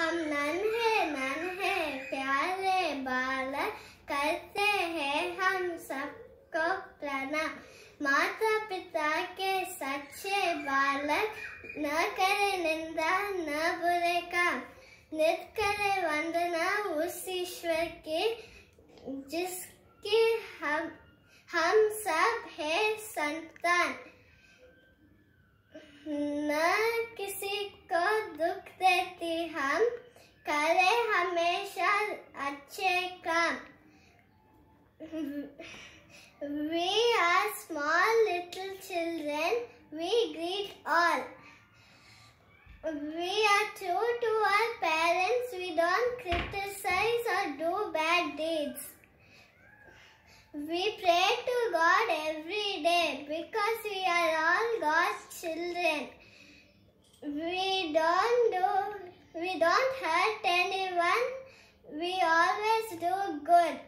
हम नन्हे नन्हे प्यारे बालक करते हैं हम सबको प्रणाम। माता पिता के सच्चे बालक, न करे निंदा, न बुरे काम। नित करे वंदना उस ईश्वर की, जिसकी हम हम सब है संतान। हमेशा अच्छे काम We are small little children, we greet all. We are true to our parents, we don't criticize or do bad deeds. We pray to God every day because we are all God's children. We don't do, we don't hurt anyone. we always do good.